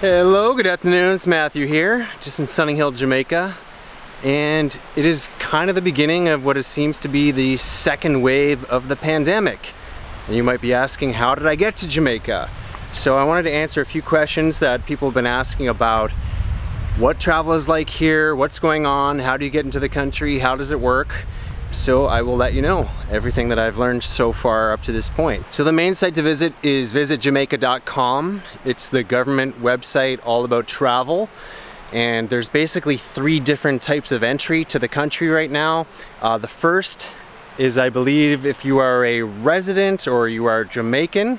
Hello, good afternoon, it's Matthew here, just in Sunning Hill, Jamaica. And it is kind of the beginning of what it seems to be the second wave of the pandemic. And you might be asking, how did I get to Jamaica? So I wanted to answer a few questions that people have been asking about what travel is like here, what's going on, how do you get into the country, how does it work? So I will let you know everything that I've learned so far up to this point. So the main site to visit is visitjamaica.com. It's the government website all about travel. And there's basically three different types of entry to the country right now. Uh, the first is, I believe, if you are a resident or you are Jamaican.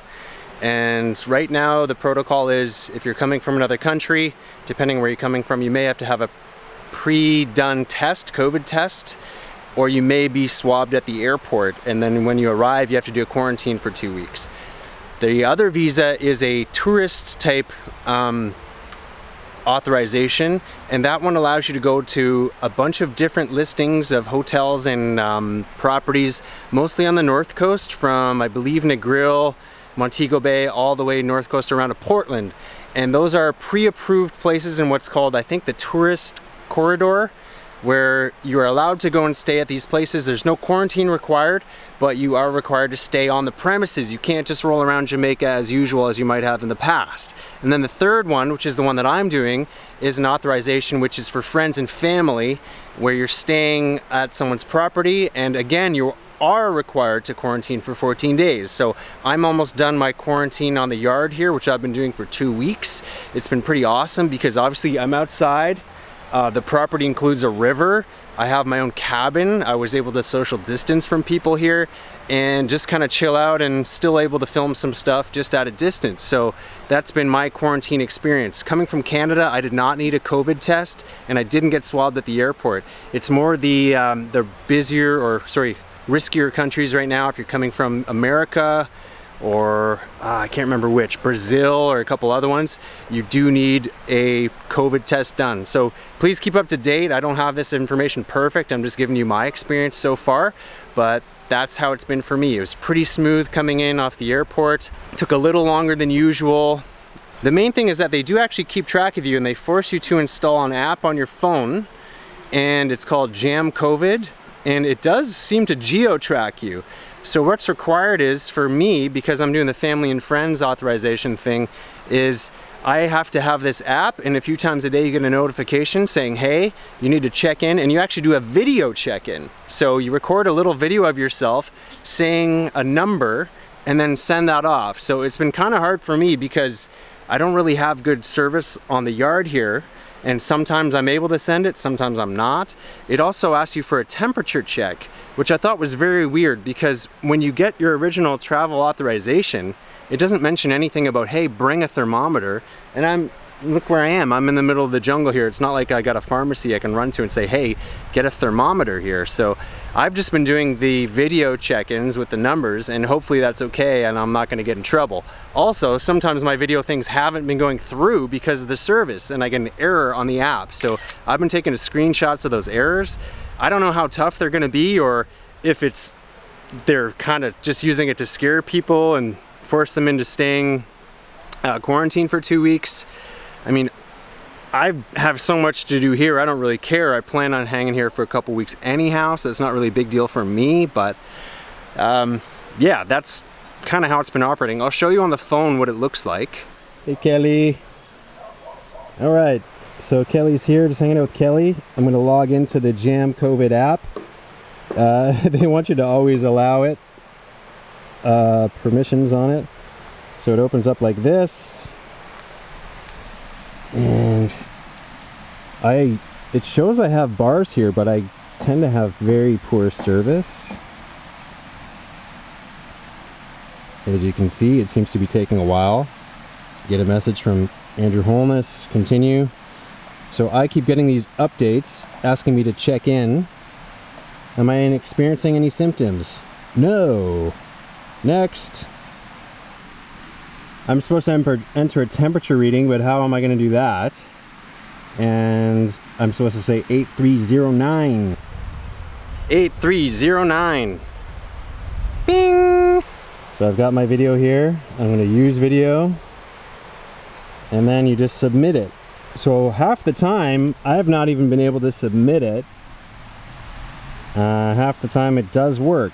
And right now the protocol is if you're coming from another country, depending where you're coming from, you may have to have a pre-done test, COVID test or you may be swabbed at the airport and then when you arrive you have to do a quarantine for two weeks. The other visa is a tourist type um, authorization and that one allows you to go to a bunch of different listings of hotels and um, properties mostly on the north coast from I believe Negril, Montego Bay all the way north coast around to Portland and those are pre-approved places in what's called I think the tourist corridor where you are allowed to go and stay at these places. There's no quarantine required, but you are required to stay on the premises. You can't just roll around Jamaica as usual as you might have in the past. And then the third one, which is the one that I'm doing, is an authorization which is for friends and family, where you're staying at someone's property, and again, you are required to quarantine for 14 days. So I'm almost done my quarantine on the yard here, which I've been doing for two weeks. It's been pretty awesome because obviously I'm outside, uh, the property includes a river. I have my own cabin. I was able to social distance from people here and just kind of chill out and still able to film some stuff just at a distance. So that's been my quarantine experience. Coming from Canada, I did not need a COVID test and I didn't get swabbed at the airport. It's more the, um, the busier or sorry, riskier countries right now. If you're coming from America, or uh, I can't remember which, Brazil or a couple other ones, you do need a COVID test done. So please keep up to date. I don't have this information perfect. I'm just giving you my experience so far, but that's how it's been for me. It was pretty smooth coming in off the airport. It took a little longer than usual. The main thing is that they do actually keep track of you and they force you to install an app on your phone and it's called Jam COVID and it does seem to geo-track you. So what's required is for me, because I'm doing the family and friends authorization thing, is I have to have this app and a few times a day you get a notification saying, hey, you need to check in and you actually do a video check-in. So you record a little video of yourself saying a number and then send that off. So it's been kind of hard for me because I don't really have good service on the yard here and sometimes I'm able to send it, sometimes I'm not. It also asks you for a temperature check, which I thought was very weird because when you get your original travel authorization, it doesn't mention anything about, hey, bring a thermometer. And I'm look where I am. I'm in the middle of the jungle here. It's not like I got a pharmacy I can run to and say, hey, get a thermometer here. So I've just been doing the video check-ins with the numbers and hopefully that's okay and I'm not gonna get in trouble. Also, sometimes my video things haven't been going through because of the service and I get an error on the app. So I've been taking screenshots of those errors. I don't know how tough they're gonna be or if it's they're kind of just using it to scare people and force them into staying uh, for two weeks. I mean, I have so much to do here, I don't really care. I plan on hanging here for a couple weeks anyhow, so it's not really a big deal for me, but um, yeah, that's kind of how it's been operating. I'll show you on the phone what it looks like. Hey, Kelly. All right, so Kelly's here, just hanging out with Kelly. I'm gonna log into the Jam COVID app. Uh, they want you to always allow it, uh, permissions on it. So it opens up like this and I it shows I have bars here but I tend to have very poor service. As you can see it seems to be taking a while. Get a message from Andrew Holness continue. So I keep getting these updates asking me to check in. Am I experiencing any symptoms? No. Next I'm supposed to enter a temperature reading, but how am I going to do that? And I'm supposed to say 8309. 8309. Bing! So I've got my video here. I'm going to use video. and then you just submit it. So half the time, I have not even been able to submit it. Uh, half the time it does work.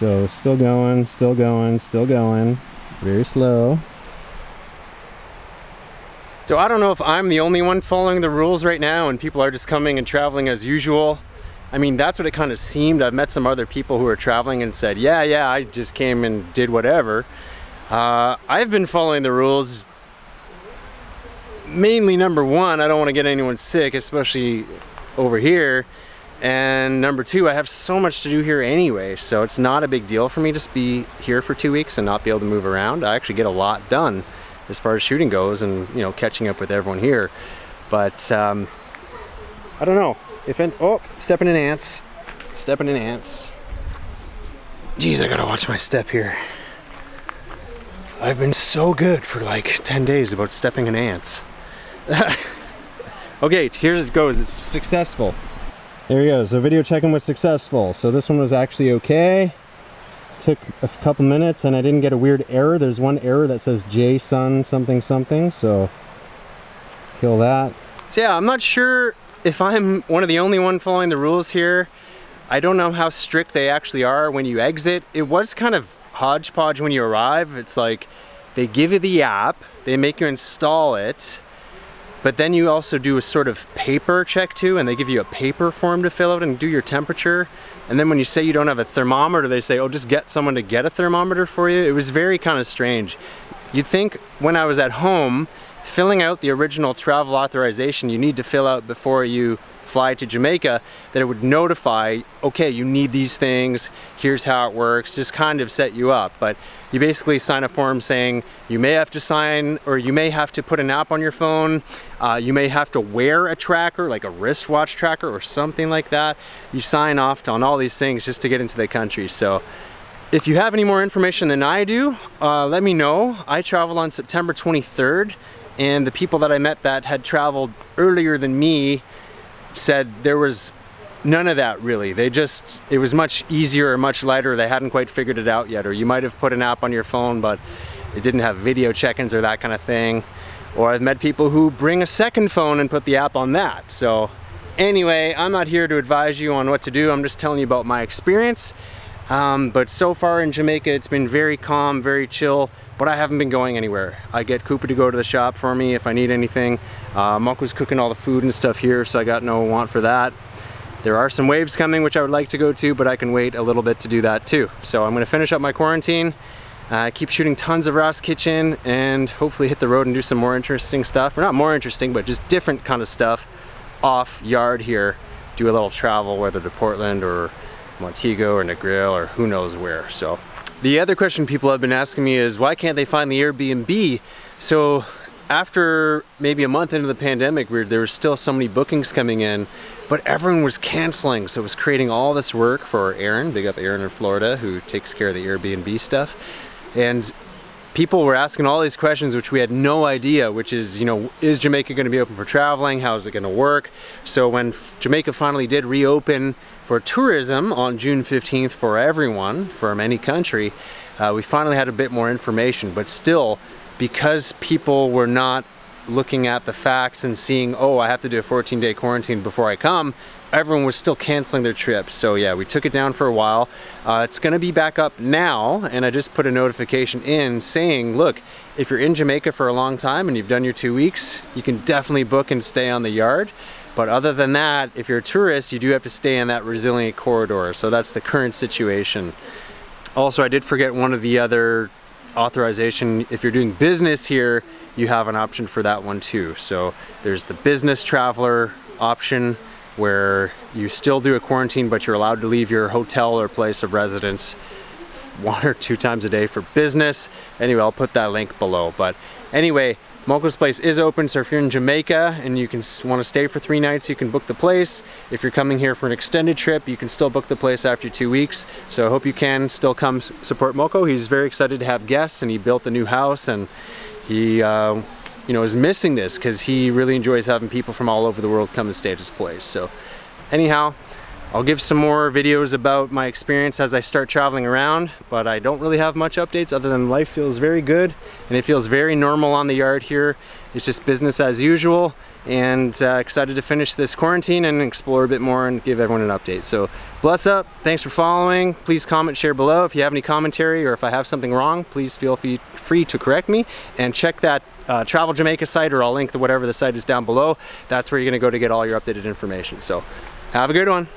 So still going, still going, still going. Very slow. So I don't know if I'm the only one following the rules right now and people are just coming and traveling as usual. I mean, that's what it kind of seemed. I've met some other people who are traveling and said, yeah, yeah, I just came and did whatever. Uh, I've been following the rules. Mainly number one, I don't want to get anyone sick, especially over here. And number two, I have so much to do here anyway, so it's not a big deal for me to be here for two weeks and not be able to move around. I actually get a lot done as far as shooting goes and, you know, catching up with everyone here. But, um, I don't know. If in, oh, stepping in ants. Stepping in ants. Jeez, I gotta watch my step here. I've been so good for like 10 days about stepping in ants. okay, here's it goes. It's successful. There we go. So video check-in was successful. So this one was actually okay. Took a couple minutes and I didn't get a weird error. There's one error that says JSON something something. So kill that. So yeah, I'm not sure if I'm one of the only one following the rules here. I don't know how strict they actually are when you exit. It was kind of hodgepodge when you arrive. It's like they give you the app, they make you install it, but then you also do a sort of paper check too, and they give you a paper form to fill out and do your temperature. And then when you say you don't have a thermometer, they say, oh, just get someone to get a thermometer for you. It was very kind of strange. You'd think when I was at home, filling out the original travel authorization you need to fill out before you fly to Jamaica that it would notify, okay, you need these things, here's how it works, just kind of set you up. But you basically sign a form saying you may have to sign or you may have to put an app on your phone, uh, you may have to wear a tracker, like a wristwatch tracker or something like that. You sign off on all these things just to get into the country. So if you have any more information than I do, uh, let me know. I traveled on September 23rd and the people that I met that had traveled earlier than me said there was none of that really. They just, it was much easier or much lighter. They hadn't quite figured it out yet. Or you might have put an app on your phone, but it didn't have video check-ins or that kind of thing. Or I've met people who bring a second phone and put the app on that. So anyway, I'm not here to advise you on what to do. I'm just telling you about my experience. Um, but so far in Jamaica, it's been very calm, very chill, but I haven't been going anywhere. I get Cooper to go to the shop for me if I need anything. Uh, Monk was cooking all the food and stuff here, so I got no want for that. There are some waves coming, which I would like to go to, but I can wait a little bit to do that too. So I'm gonna finish up my quarantine, uh, keep shooting tons of Ras Kitchen, and hopefully hit the road and do some more interesting stuff. Or not more interesting, but just different kind of stuff off yard here. Do a little travel, whether to Portland or Montego or Negril or who knows where. So the other question people have been asking me is why can't they find the Airbnb? So after maybe a month into the pandemic, there were still so many bookings coming in, but everyone was canceling. So it was creating all this work for Aaron, big up Aaron in Florida, who takes care of the Airbnb stuff. And people were asking all these questions which we had no idea which is you know is Jamaica going to be open for traveling? How is it going to work? So when Jamaica finally did reopen for tourism on June 15th for everyone from any country uh, we finally had a bit more information but still because people were not looking at the facts and seeing oh I have to do a 14 day quarantine before I come everyone was still canceling their trips. So yeah, we took it down for a while. Uh, it's gonna be back up now, and I just put a notification in saying, look, if you're in Jamaica for a long time and you've done your two weeks, you can definitely book and stay on the yard. But other than that, if you're a tourist, you do have to stay in that resilient corridor. So that's the current situation. Also, I did forget one of the other authorization. If you're doing business here, you have an option for that one too. So there's the business traveler option where you still do a quarantine but you're allowed to leave your hotel or place of residence one or two times a day for business. Anyway, I'll put that link below. But anyway, Mokko's Place is open, so if you're in Jamaica and you can want to stay for three nights, you can book the place. If you're coming here for an extended trip, you can still book the place after two weeks. So I hope you can still come support Moko. He's very excited to have guests and he built a new house and he uh, you know, is missing this because he really enjoys having people from all over the world come and stay at his place. So anyhow, I'll give some more videos about my experience as I start traveling around, but I don't really have much updates other than life feels very good and it feels very normal on the yard here. It's just business as usual and uh, excited to finish this quarantine and explore a bit more and give everyone an update. So bless up, thanks for following. Please comment, share below. If you have any commentary or if I have something wrong, please feel free to correct me and check that uh, Travel Jamaica site or I'll link to whatever the site is down below. That's where you're gonna go to get all your updated information. So have a good one.